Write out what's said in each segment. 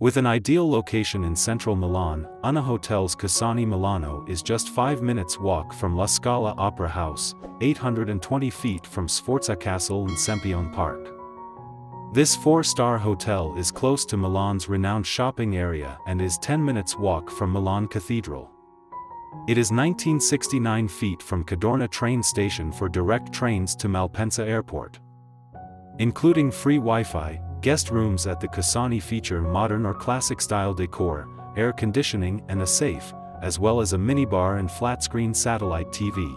With an ideal location in central Milan, Una Hotels Cusani Milano is just 5 minutes walk from La Scala Opera House, 820 feet from Sforza Castle and Sempione Park. This four-star hotel is close to Milan's renowned shopping area and is 10 minutes walk from Milan Cathedral. It is 1969 feet from Cadorna train station for direct trains to Malpensa Airport. Including free Wi-Fi, guest rooms at the Cusani feature modern or classic-style decor, air conditioning and a safe, as well as a minibar and flat-screen satellite TV.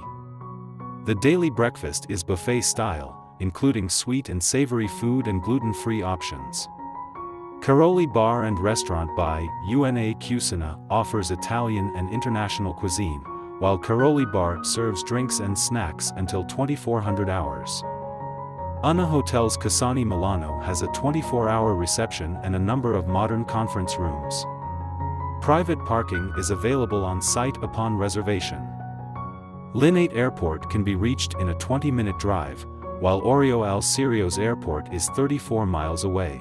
The daily breakfast is buffet style, including sweet and savory food and gluten-free options. Cairoli Bar and Restaurant by UNA Cucina offers Italian and international cuisine, while Cairoli Bar serves drinks and snacks until 2400 hours. Una Hotels Cusani Milano has a 24-hour reception and a number of modern conference rooms. Private parking is available on site upon reservation. Linate Airport can be reached in a 20-minute drive, while Orio al Serio's airport is 34 miles away.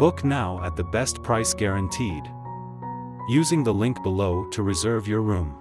Book now at the best price guaranteed. Using the link below to reserve your room.